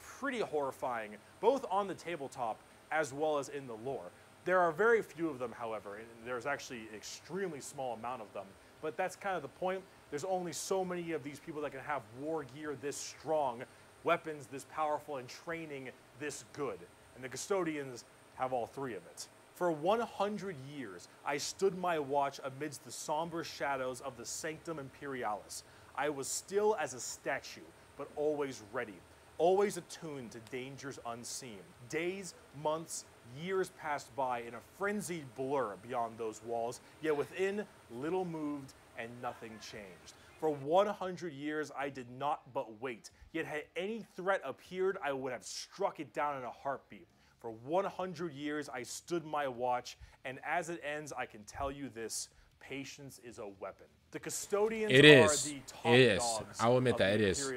pretty horrifying, both on the tabletop as well as in the lore. There are very few of them, however, and there's actually an extremely small amount of them. But that's kind of the point. There's only so many of these people that can have war gear this strong, weapons this powerful, and training this good. And the custodians have all three of it. For 100 years, I stood my watch amidst the somber shadows of the Sanctum Imperialis. I was still as a statue, but always ready, always attuned to dangers unseen. Days, months, years passed by in a frenzied blur beyond those walls, yet within, little moved and nothing changed. For 100 years, I did not but wait, yet had any threat appeared, I would have struck it down in a heartbeat. For 100 years, I stood my watch, and as it ends, I can tell you this patience is a weapon. The custodians It are the top is. dogs I will admit of that the it is.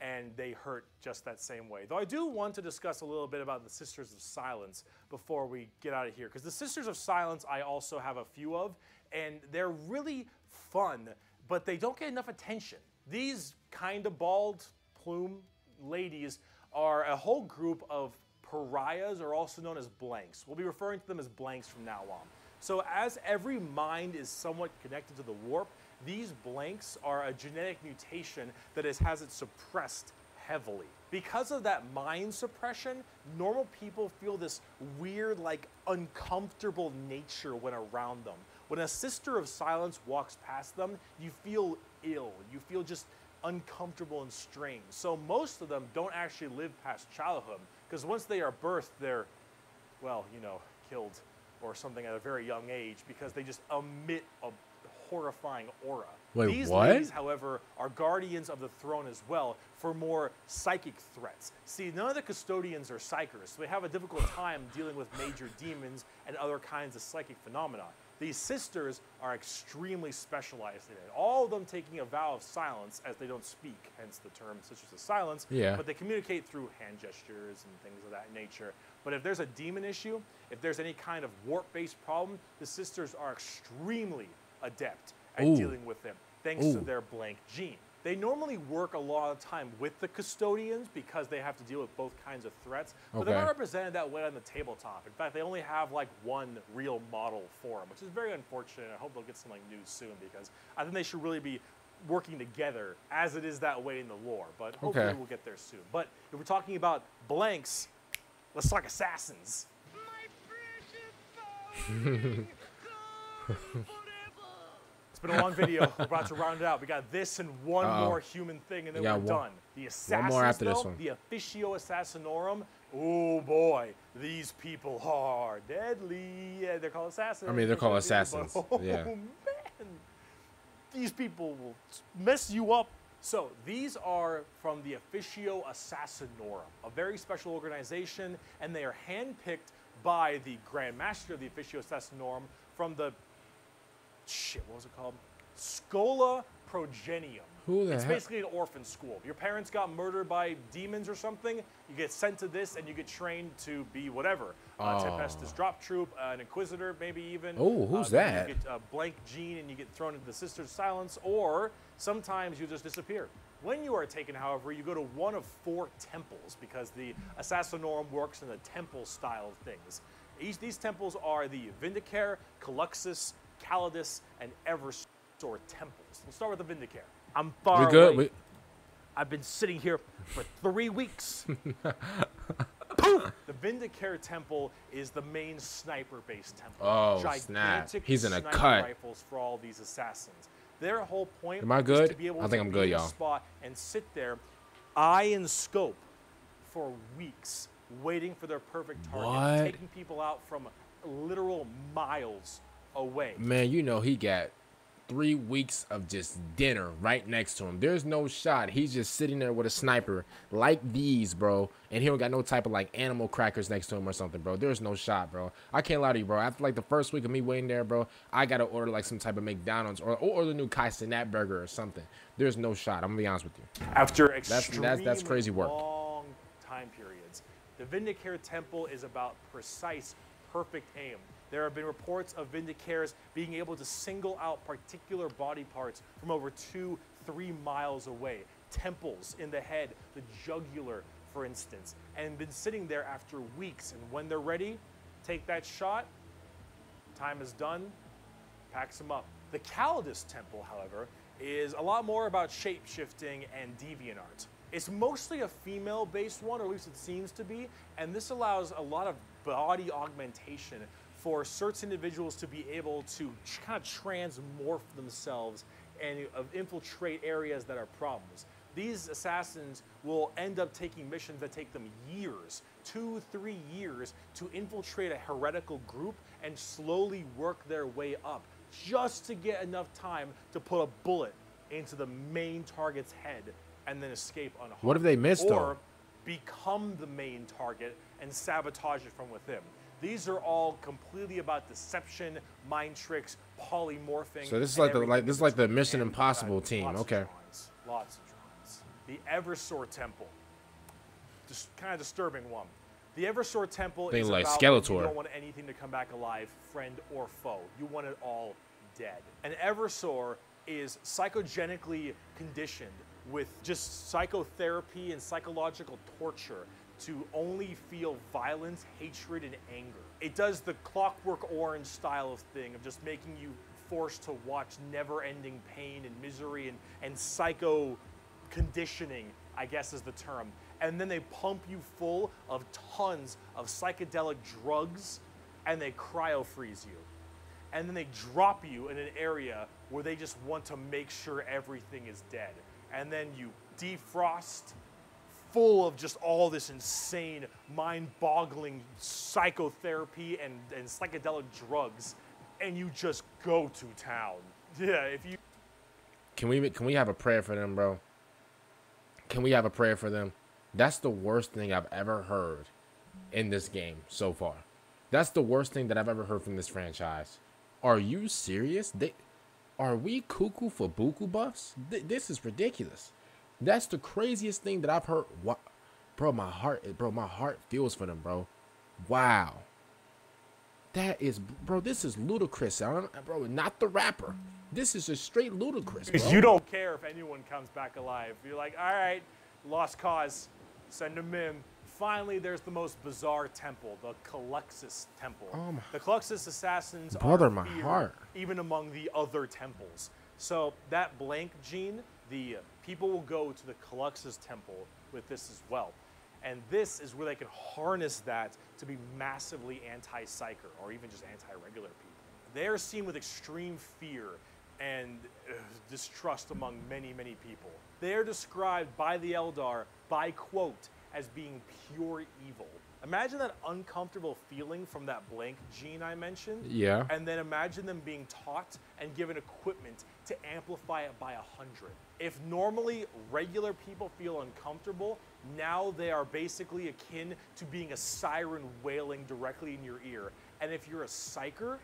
And they hurt just that same way. Though I do want to discuss a little bit about the Sisters of Silence before we get out of here, because the Sisters of Silence I also have a few of, and they're really fun, but they don't get enough attention. These kind of bald plume ladies are a whole group of pariahs, or also known as blanks. We'll be referring to them as blanks from now on. So, as every mind is somewhat connected to the warp, these blanks are a genetic mutation that is, has it suppressed heavily. Because of that mind suppression, normal people feel this weird, like uncomfortable nature when around them. When a sister of silence walks past them, you feel ill. You feel just uncomfortable and strange. So most of them don't actually live past childhood because once they are birthed, they're, well, you know, killed or something at a very young age because they just emit a horrifying aura. Wait, These what? ladies, however, are guardians of the throne as well for more psychic threats. See, none of the custodians are psykers, so they have a difficult time dealing with major demons and other kinds of psychic phenomena. These sisters are extremely specialized in it. All of them taking a vow of silence as they don't speak, hence the term Sisters of Silence. Yeah. But they communicate through hand gestures and things of that nature. But if there's a demon issue, if there's any kind of warp-based problem, the sisters are extremely adept at Ooh. dealing with them, thanks to their blank gene. They normally work a lot of time with the custodians because they have to deal with both kinds of threats, but they're not represented that way on the tabletop. In fact, they only have like one real model for them, which is very unfortunate. I hope they'll get something new soon because I think they should really be working together as it is that way in the lore. But hopefully Okay. we'll get there soon. But if we're talking about blanks, let's talk assassins. It's been a long video. We're about to round it out. We got this and one Uh-oh. more human thing, and then We we're got one- done. The assassins, more after this one. the officio assassinorum. Oh boy, these people are deadly. Yeah, they're called assassins. I mean, they're called but- oh, assassins, Oh yeah. man, these people will mess you up. So these are from the Officio Assassinorum, a very special organization, and they are handpicked by the Grand Master of the Officio Assassinorum from the shit. What was it called? Schola Progenium. Who the it's heck- basically an orphan school. Your parents got murdered by demons or something. You get sent to this, and you get trained to be whatever. Uh, Oh. Tempestus Drop Troop, uh, an Inquisitor, maybe even. Oh, who's Uh, that? You get a blank gene, and you get thrown into the Sisters of Silence, or sometimes you just disappear. When you are taken, however, you go to one of four temples because the Assassinorum works in the temple style of things. Each, these temples are the Vindicare, Culexus, Calidus, and Eversor temples. We'll start with the Vindicare. I'm far We good? away. We, I've been sitting here for three weeks. Poof! The Vindicare Temple is the main sniper-based temple. Oh, snap. He's in a cut. Rifles for all these assassins. Their whole point Am I good? to be able I think to I'm good, y'all. spot and sit there, eye and scope, for weeks, waiting for their perfect target, What? taking people out from literal miles away. man, you know he got three weeks of just dinner right next to him. There's no shot. He's just sitting there with a sniper like these, bro. And he don't got no type of like animal crackers next to him or something, bro. There's no shot, bro. I can't lie to you, bro. After like the first week of me waiting there, bro, I gotta order like some type of McDonald's or or the new Kai Cenat burger or something. There's no shot. I'm gonna be honest with you. After that's- extremely that's crazy work. long time periods, the Vindicare Temple is about precise, perfect aim. There have been reports of Vindicares being able to single out particular body parts from over two, three miles away. Temples in the head, the jugular, for instance, and been sitting there after weeks. And when they're ready, take that shot. Time is done packs them up. The Calidus Temple, however, is a lot more about shape shifting and deviant art. It's mostly a female based one, or at least it seems to be, and this allows a lot of body augmentation for certain individuals to be able to kind of transmorph themselves and uh, infiltrate areas that are problems. These assassins will end up taking missions that take them years, two, three years, to infiltrate a heretical group and slowly work their way up just to get enough time to put a bullet into the main target's head and then escape unharmed. What if they miss, or though? become the main target and sabotage it from within. These are all completely about deception, mind tricks, polymorphing. So this is like the- like- this is like the. Mission Impossible team. lots of Okay. drawings, lots of drawings. The Eversor Temple. Just kind of disturbing one. The Eversor Temple Think is like about Skeletor. you don't want anything to come back alive, friend or foe. You want it all dead. And Eversor is psychogenically conditioned with just psychotherapy and psychological torture to only feel violence, hatred, and anger. It does the clockwork orange style of thing of just making you forced to watch never ending pain and misery and, and psycho conditioning, I guess is the term. And then they pump you full of tons of psychedelic drugs and they cryo freeze you. And then they drop you in an area where they just want to make sure everything is dead. And then you defrost full of just all this insane, mind boggling psychotherapy and, and psychedelic drugs. And you just go to town. Yeah, if you Can we can we have a prayer for them, bro? Can we have a prayer for them? That's the worst thing I've ever heard in this game so far. That's the worst thing that I've ever heard from this franchise. Are you serious? They, are we cuckoo for buku buffs? Th- this is ridiculous. That's the craziest thing that I've heard. What, bro? My heart, bro. My heart feels for them, bro. Wow. That is, bro. This is ludicrous, bro. Not the rapper. This is just straight ludicrous, Because you don't care if anyone comes back alive. You're like, all right, lost cause, send them in. Finally, there's the most bizarre temple, the Culexus Temple. Oh my- the Culexus assassins Brother, are my feared heart. even among the other temples. So that blank gene, the people will go to the Culexus Temple with this as well. And this is where they can harness that to be massively anti-psyker or even just anti-regular people. They are seen with extreme fear and uh, distrust among many, many people. They are described by the Eldar by quote as being pure evil. Imagine that uncomfortable feeling from that blank gene I mentioned. Yeah. And then imagine them being taught and given equipment to amplify it by a hundred. If normally regular people feel uncomfortable, now they are basically akin to being a siren wailing directly in your ear. And if you're a psyker,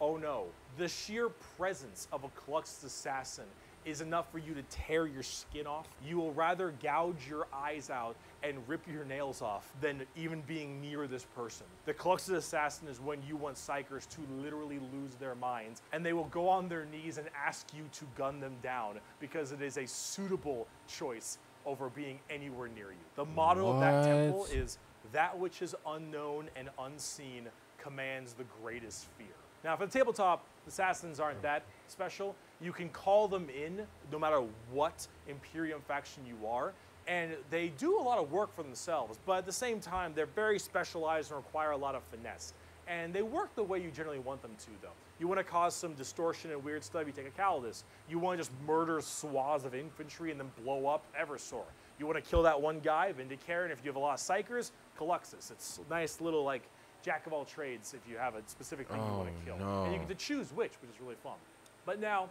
oh no, the sheer presence of a Culexus assassin is enough for you to tear your skin off. You will rather gouge your eyes out and rip your nails off than even being near this person. The Culexus assassin is when you want psykers to literally lose their minds and they will go on their knees and ask you to gun them down because it is a suitable choice over being anywhere near you. The motto of that temple is that which is unknown and unseen commands the greatest fear. Now, for the tabletop, the assassins aren't that special. You can call them in no matter what Imperium faction you are, and they do a lot of work for themselves, but at the same time, they're very specialized and require a lot of finesse. And they work the way you generally want them to, though. You want to cause some distortion and weird stuff, you take a Calidus. You want to just murder swaths of infantry and then blow up Eversor. You want to kill that one guy, Vindicare, and if you have a lot of Psykers, Culexus. It's a nice little, like, jack of all trades if you have a specific thing you want Oh, to kill. no. And you get to choose which, which is really fun. But now,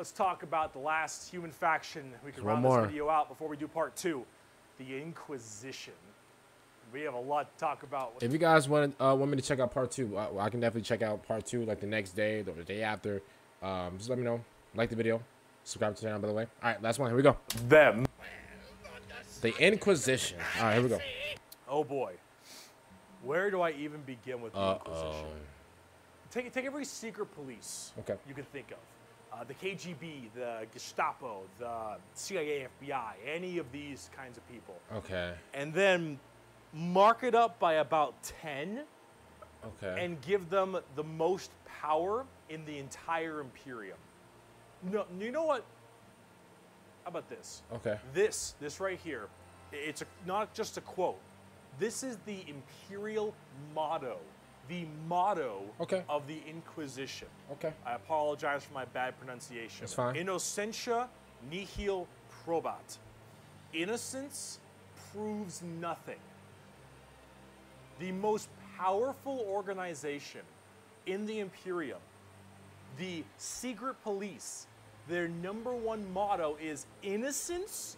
let's talk about the last human faction. We can One round more. this video out before we do part two the Inquisition. We have a lot to talk about. If you guys want uh, want me to check out part two, uh, I can definitely check out part two like the next day or the day after. Um, just let me know. Like the video, subscribe to the channel by the way. All right, last one. Here we go. them. The Inquisition. All right, here we go. Oh boy. Where do I even begin with the Uh Inquisition? oh. Take, take every secret police Okay. you can think of. Uh, the KGB, the Gestapo, the CIA, FBI, any of these kinds of people. Okay. And then mark it up by about 10 Okay. and give them the most power in the entire Imperium. No, you know what? How about this? okay. This, this right here, it's a, not just a quote. This is the imperial motto, the motto Okay. of the Inquisition. Okay. I apologize for my bad pronunciation. That's fine. Innocentia nihil probat. Innocence proves nothing. The most powerful organization in the Imperium, the secret police, their number one motto is innocence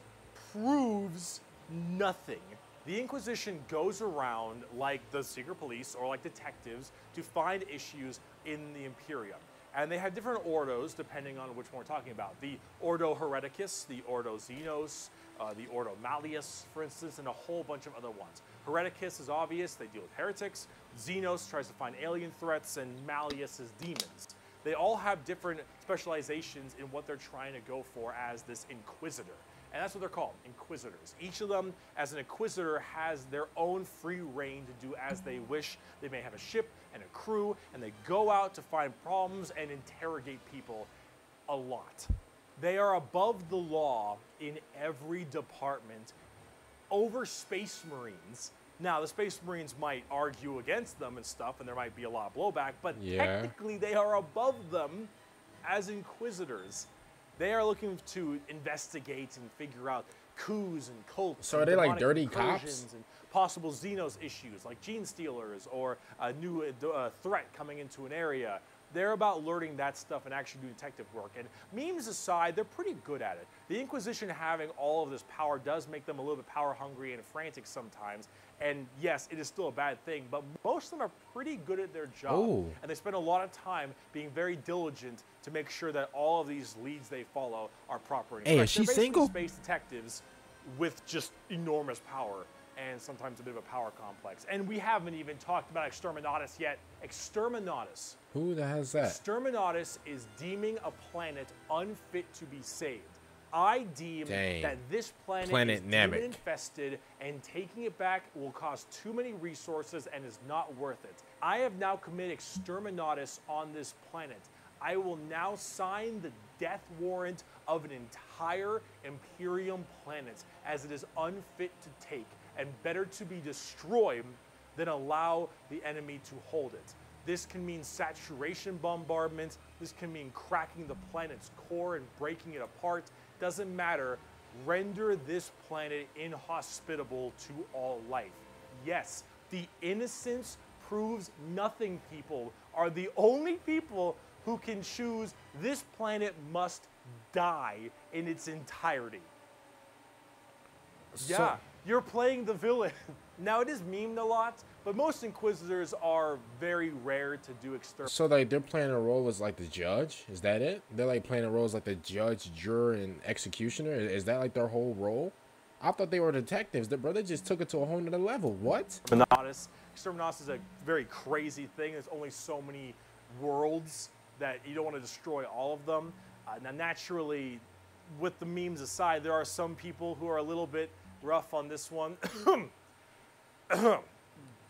proves nothing. The Inquisition goes around like the secret police or like detectives to find issues in the Imperium. And they have different ordos depending on which one we're talking about. The Ordo Hereticus, the Ordo Xenos, uh, the Ordo Malleus, for instance, and a whole bunch of other ones. Hereticus is obvious, they deal with heretics. Xenos tries to find alien threats, and Malleus is demons. They all have different specializations in what they're trying to go for as this Inquisitor. And that's what they're called, Inquisitors. Each of them, as an Inquisitor, has their own free reign to do as they wish. They may have a ship and a crew, and they go out to find problems and interrogate people a lot. They are above the law in every department over Space Marines. Now, the Space Marines might argue against them and stuff, and there might be a lot of blowback, but Yeah. technically they are above them as Inquisitors. They are looking to investigate and figure out coups and cults. So are they like dirty cops? And possible Xenos issues like Genestealers or a new uh, uh, threat coming into an area. They're about learning that stuff and actually doing detective work. And memes aside, they're pretty good at it. The Inquisition having all of this power does make them a little bit power hungry and frantic sometimes. And yes, it is still a bad thing, but most of them are pretty good at their job. Ooh. And they spend a lot of time being very diligent to make sure that all of these leads they follow are proper. and Hey, correct. is she single? Space detectives with just enormous power and sometimes a bit of a power complex. And we haven't even talked about Exterminatus yet. Exterminatus. Who the hell's that? Exterminatus is deeming a planet unfit to be saved. I deem Dang. that this planet, Planet is Namek. infested and taking it back will cost too many resources and is not worth it. I have now committed exterminatus on this planet. I will now sign the death warrant of an entire Imperium planet as it is unfit to take and better to be destroyed than allow the enemy to hold it. This can mean saturation bombardment. This can mean cracking the planet's core and breaking it apart. Doesn't matter. Render this planet inhospitable to all life. Yes, the innocence proves nothing people are the only people who can choose this planet must die in its entirety. So- Yeah, you're playing the villain. now it is memed a lot, but most inquisitors are very rare to do external. So like they're playing a role as like the judge. Is that it? They're like playing a role as like the judge, juror, and executioner. Is that like their whole role? I thought they were detectives. The brother just took it to a whole nother level. What? Exterminatus. Exterminatus is a very crazy thing. There's only so many worlds that you don't want to destroy all of them. Uh, now, naturally, with the memes aside, there are some people who are a little bit rough on this one.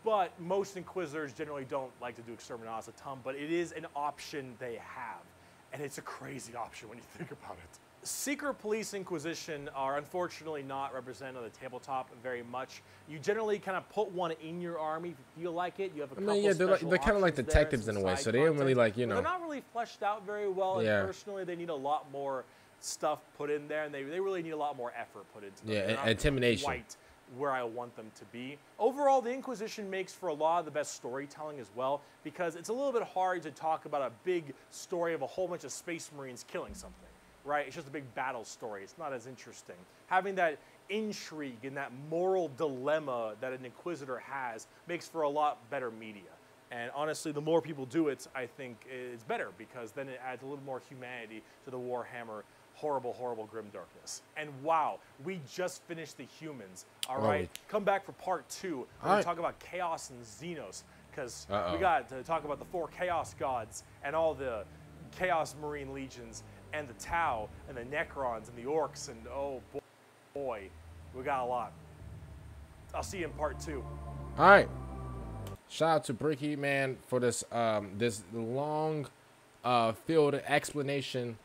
But most Inquisitors generally don't like to do Exterminatus a ton, but it is an option they have. And it's a crazy option when you think about it. Secret Police Inquisition are unfortunately not represented on the tabletop very much. You generally kind of put one in your army if you feel like it. You have a I mean, yeah, they're like- they're like options there and detectives in a way, so they don't really, like, you know- They're not really fleshed out very well, and Yeah. personally, they need a lot more stuff put in there, and they, they really need a lot more effort put into them. Yeah, and- intimidation. Where I want them to be. Overall, the Inquisition makes for a lot of the best storytelling as well, because it's a little bit hard to talk about a big story of a whole bunch of space marines killing something, right? It's just a big battle story. It's not as interesting. Having that intrigue and that moral dilemma that an Inquisitor has makes for a lot better media. And honestly, the more people do it, I think it's better because then it adds a little more humanity to the Warhammer horrible, horrible grim darkness. And wow, we just finished the humans. All Oh. right, come back for part two. We're gonna right. talk about chaos and Xenos because we got to talk about the four chaos gods and all the chaos marine legions and the Tau and the Necrons and the orcs and oh boy, boy we got a lot. I'll see you in part two. All right. Shout out to Bricky man for this um this long uh field explanation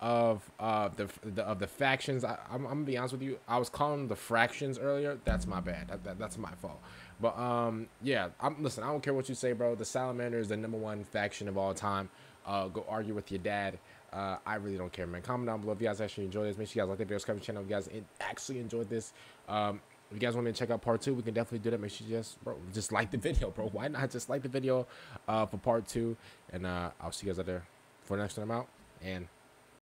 of uh the, the of the factions. I, I'm, I'm gonna be honest with you. I was calling them the fractions earlier. That's my bad. That, that, that's my fault. But um yeah. I'm listen. I don't care what you say, bro. The Salamander is the number one faction of all time. Uh, go argue with your dad. Uh, I really don't care, man. Comment down below if you guys actually enjoyed this. Make sure you guys like the video, subscribe to the channel if you guys actually enjoyed this. Um, if you guys want me to check out part two, we can definitely do that. Make sure you just, bro, just like the video, bro. Why not just like the video uh, for part two? And uh, I'll see you guys out there for the next time out. And